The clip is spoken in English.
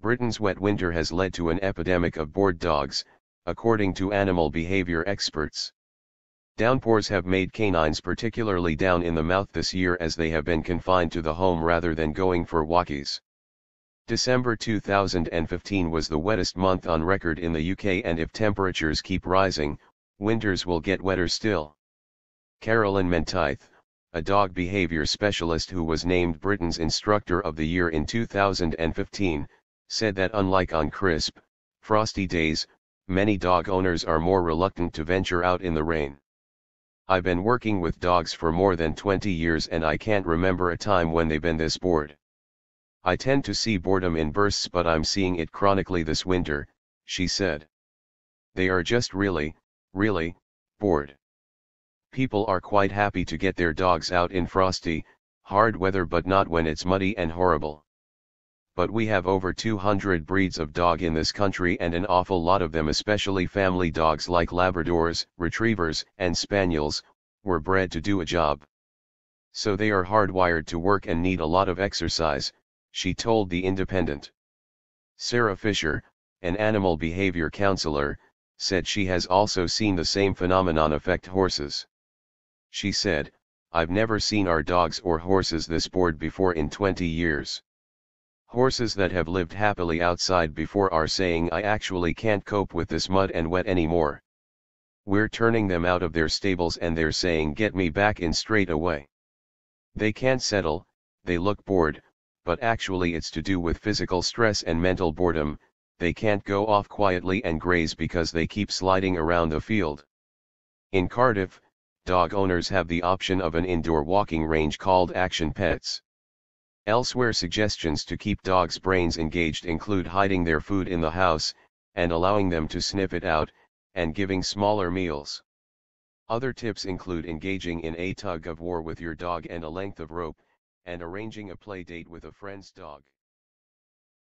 Britain's wet winter has led to an epidemic of bored dogs, according to animal behavior experts. Downpours have made canines particularly down in the mouth this year as they have been confined to the home rather than going for walkies. December 2015 was the wettest month on record in the UK and if temperatures keep rising, winters will get wetter still. Carolyn Menteith, a dog behavior specialist who was named Britain's Instructor of the Year in 2015, said that unlike on crisp, frosty days, many dog owners are more reluctant to venture out in the rain. I've been working with dogs for more than 20 years and I can't remember a time when they've been this bored. I tend to see boredom in bursts but I'm seeing it chronically this winter, she said. They are just really, really, bored. People are quite happy to get their dogs out in frosty, hard weather but not when it's muddy and horrible. But we have over 200 breeds of dog in this country and an awful lot of them especially family dogs like Labradors, Retrievers, and Spaniels, were bred to do a job. So they are hardwired to work and need a lot of exercise, she told The Independent. Sarah Fisher, an animal behavior counselor, said she has also seen the same phenomenon affect horses. She said, I've never seen our dogs or horses this bored before in 20 years. Horses that have lived happily outside before are saying I actually can't cope with this mud and wet anymore. We're turning them out of their stables and they're saying get me back in straight away. They can't settle, they look bored, but actually it's to do with physical stress and mental boredom, they can't go off quietly and graze because they keep sliding around the field. In Cardiff, dog owners have the option of an indoor walking range called Action Pets. Elsewhere suggestions to keep dogs' brains engaged include hiding their food in the house, and allowing them to sniff it out, and giving smaller meals. Other tips include engaging in a tug of war with your dog and a length of rope, and arranging a play date with a friend's dog.